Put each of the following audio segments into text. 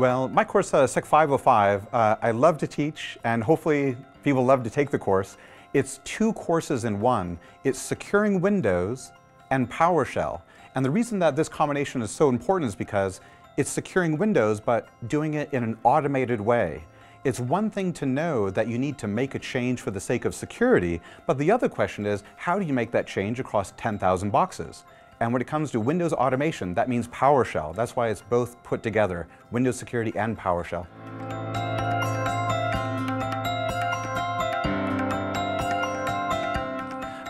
Well, my course, uh, Sec 505, uh, I love to teach, and hopefully people love to take the course. It's two courses in one. It's securing Windows and PowerShell. And the reason that this combination is so important is because it's securing Windows, but doing it in an automated way. It's one thing to know that you need to make a change for the sake of security, but the other question is, how do you make that change across 10,000 boxes? And when it comes to Windows automation, that means PowerShell. That's why it's both put together, Windows security and PowerShell.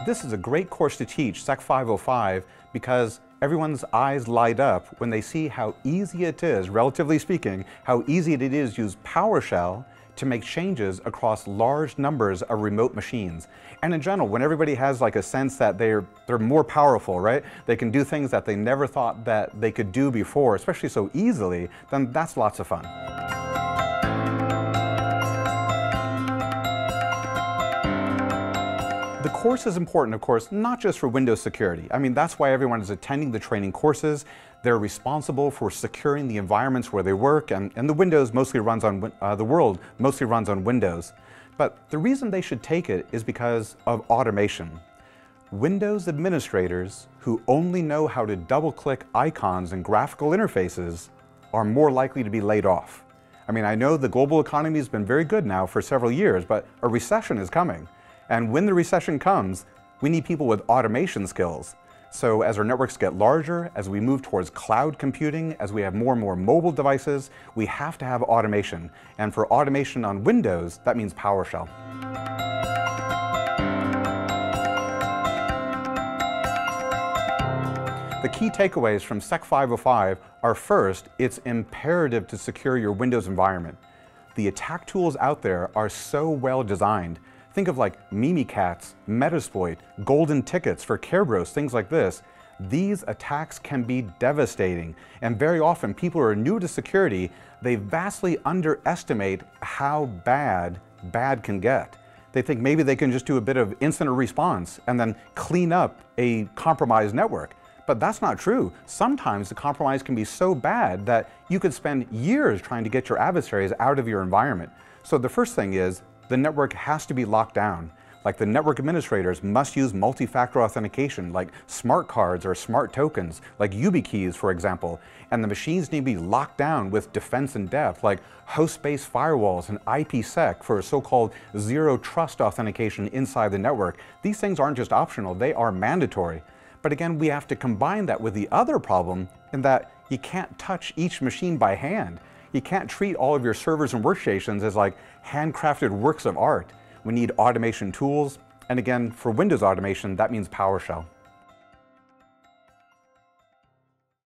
This is a great course to teach, Sec 505, because everyone's eyes light up when they see how easy it is, relatively speaking, how easy it is to use PowerShell to make changes across large numbers of remote machines. And in general, when everybody has like a sense that they're, they're more powerful, right? They can do things that they never thought that they could do before, especially so easily, then that's lots of fun. The course is important, of course, not just for Windows security. I mean, that's why everyone is attending the training courses. They're responsible for securing the environments where they work, and, and the Windows mostly runs on, uh, the world mostly runs on Windows. But the reason they should take it is because of automation. Windows administrators who only know how to double-click icons and graphical interfaces are more likely to be laid off. I mean, I know the global economy has been very good now for several years, but a recession is coming. And when the recession comes, we need people with automation skills. So as our networks get larger, as we move towards cloud computing, as we have more and more mobile devices, we have to have automation. And for automation on Windows, that means PowerShell. The key takeaways from SEC 505 are first, it's imperative to secure your Windows environment. The attack tools out there are so well designed Think of like Mimikatz, Metasploit, golden tickets for Kerberos, things like this. These attacks can be devastating, and very often people who are new to security, they vastly underestimate how bad bad can get. They think maybe they can just do a bit of incident response and then clean up a compromised network. But that's not true. Sometimes the compromise can be so bad that you could spend years trying to get your adversaries out of your environment. So the first thing is the network has to be locked down. Like the network administrators must use multi-factor authentication like smart cards or smart tokens, like YubiKeys for example. And the machines need to be locked down with defense in depth like host-based firewalls and IPsec for so-called zero trust authentication inside the network. These things aren't just optional, they are mandatory. But again, we have to combine that with the other problem in that you can't touch each machine by hand. You can't treat all of your servers and workstations as like handcrafted works of art. We need automation tools, and again, for Windows automation, that means PowerShell.